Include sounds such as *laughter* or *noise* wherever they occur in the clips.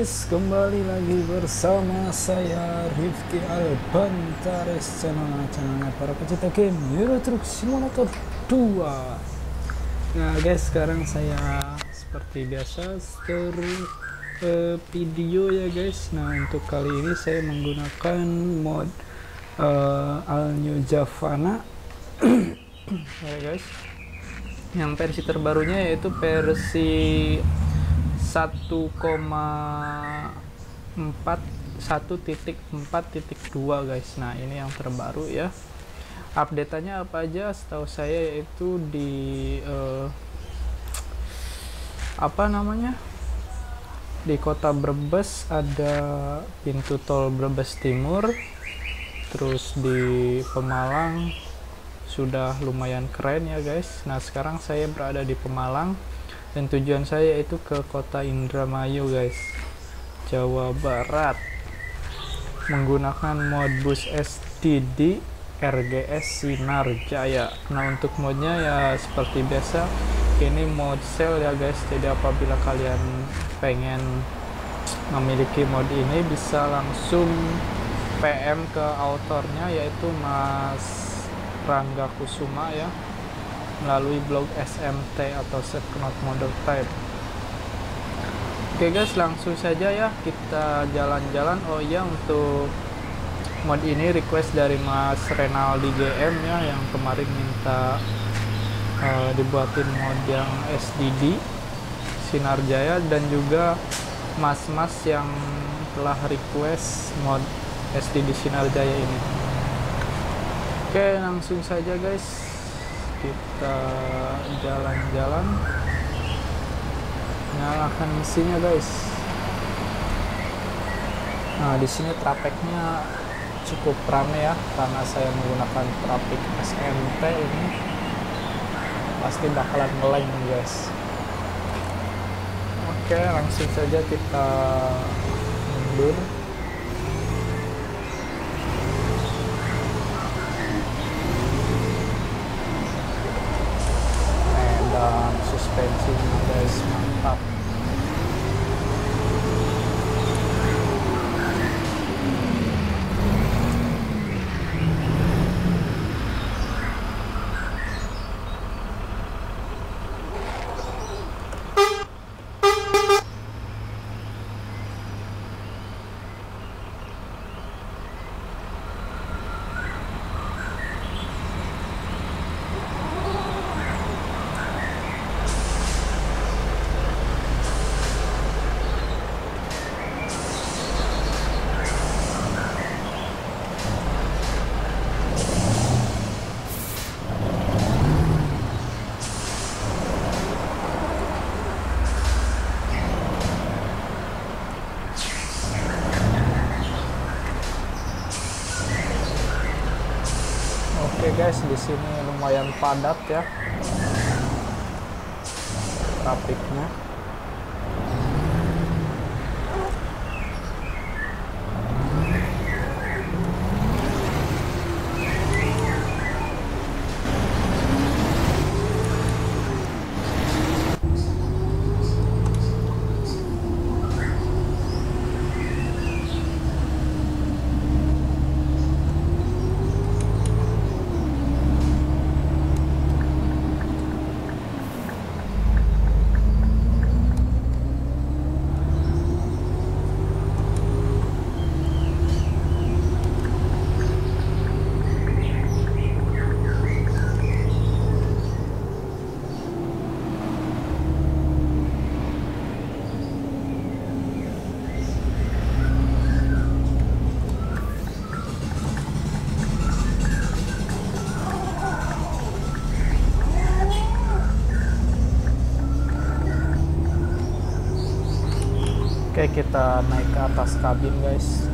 guys, kembali lagi bersama saya Rifki Albantares channel channelnya para pecinta game Euro Truck Simulator 2. Nah guys, sekarang saya seperti biasa seru uh, video ya guys. Nah untuk kali ini saya menggunakan mod uh, Al New Javana *clears throat* ya guys. Yang versi terbarunya yaitu versi 1,4 1.4.2 guys. Nah ini yang terbaru ya. Update-nya apa aja? Setahu saya itu di uh, apa namanya? Di kota Brebes ada pintu tol Brebes Timur terus di Pemalang sudah lumayan keren ya guys. Nah sekarang saya berada di Pemalang dan tujuan saya itu ke kota Indramayu guys. Jawa Barat. Menggunakan mod bus STD RGS Sinar Jaya. Nah untuk modnya ya seperti biasa ini mod sale ya guys. Jadi apabila kalian pengen memiliki mod ini bisa langsung PM ke autornya yaitu Mas Rangga Kusuma ya melalui blog SMT atau Knot Model Type. Oke guys langsung saja ya kita jalan-jalan. Oh ya untuk mod ini request dari Mas Renaldi GM ya yang kemarin minta uh, dibuatin mod yang SDD Sinar Jaya dan juga mas-mas yang telah request mod SDD Sinar Jaya ini. Oke langsung saja guys kita jalan-jalan. Nyalakan mesinnya guys. Nah di sini trapeknya cukup rame ya karena saya menggunakan trafik SMT ini. Pasti bakalan ngeleng guys. Oke langsung saja kita mundur dan suspensinya guys mantap Oke guys, di sini lumayan padat ya trafiknya. Oke, kita naik ke atas kabin, guys.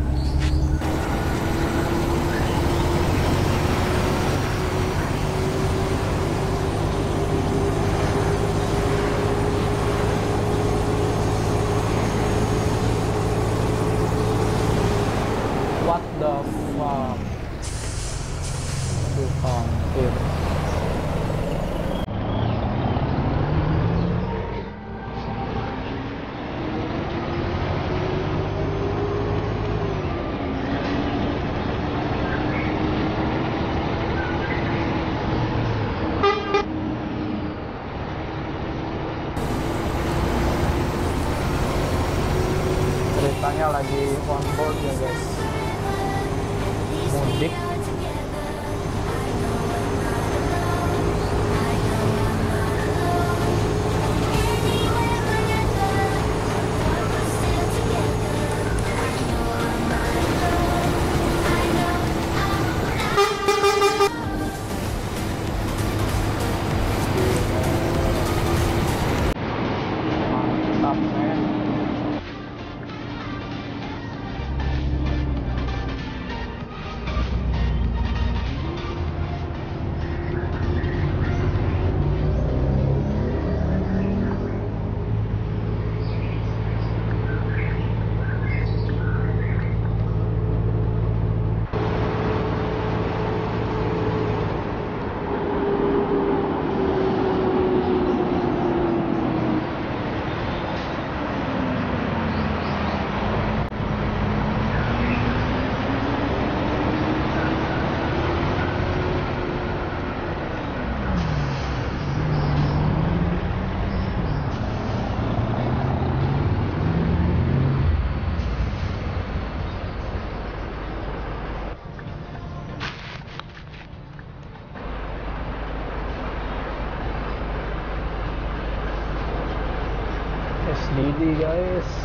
SDD guys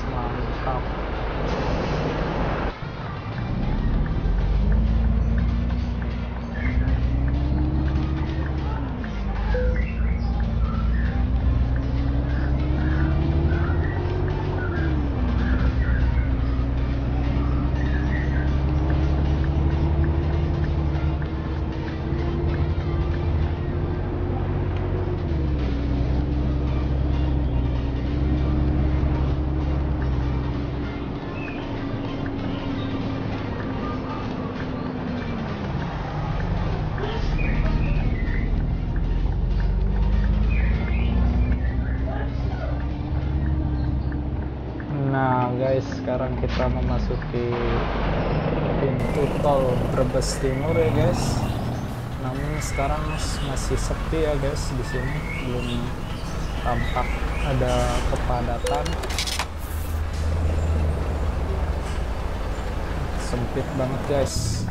guys sekarang kita memasuki pintu tol Brebes Timur ya guys. Namun sekarang masih sepi ya guys di sini belum tampak ada kepadatan. Sempit banget guys.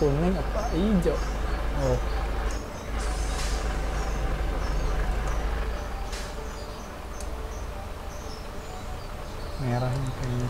Kuning, apa hijau? Oh, merah ini kayaknya.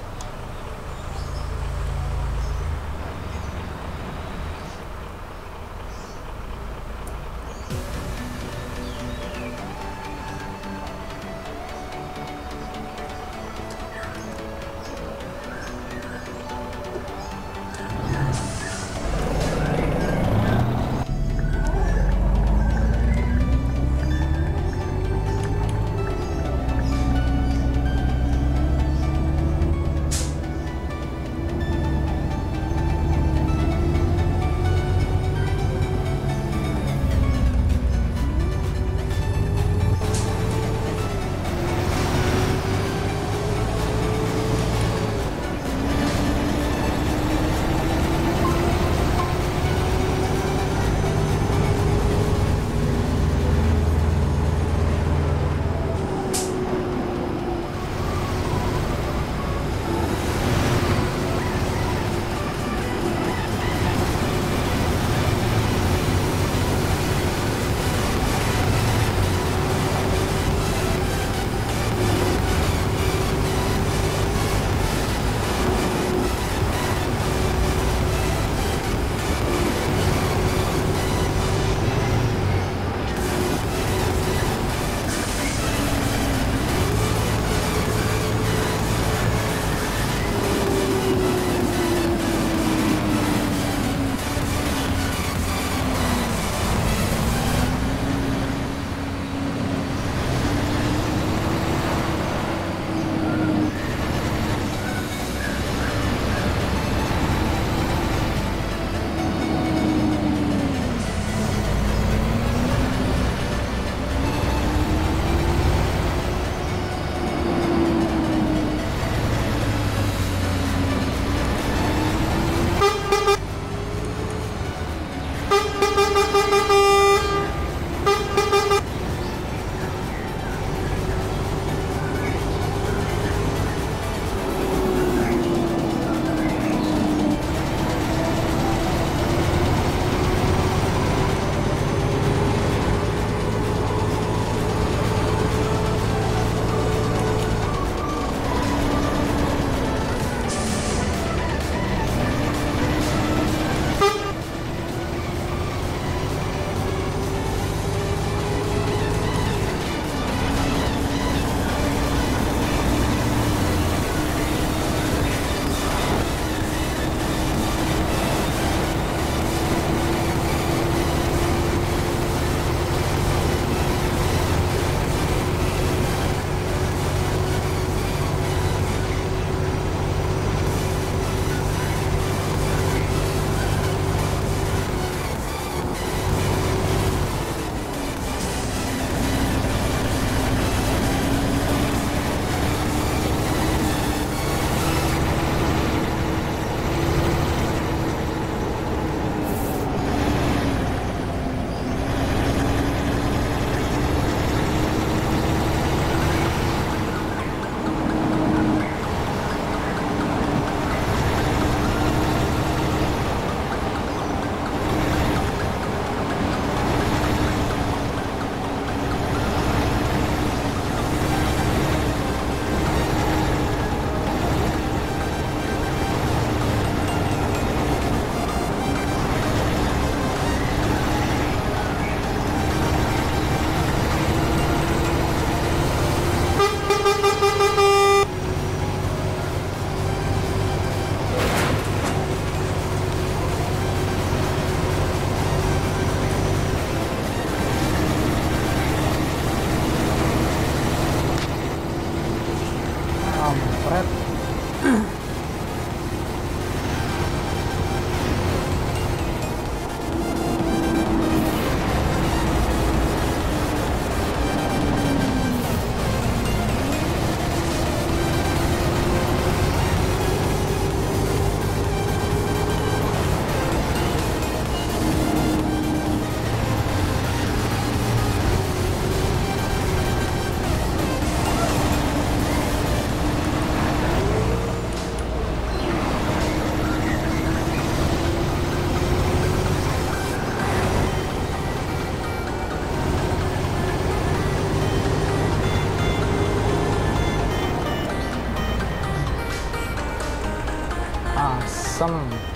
心。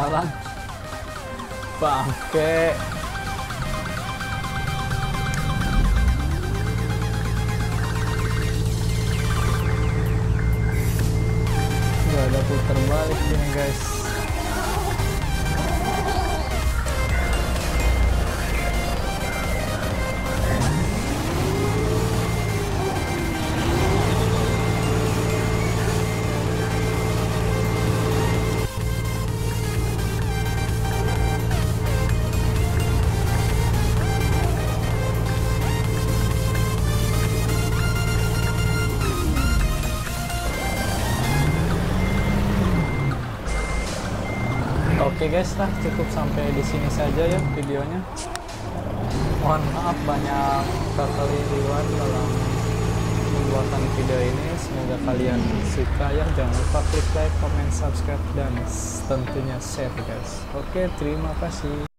Salah. Bangke Oke guys lah cukup sampai di sini saja ya videonya. Mohon maaf banyak kekeliruan dalam pembuatan video ini. Semoga kalian suka ya. Jangan lupa klik like, comment, subscribe dan tentunya share guys. Oke terima kasih.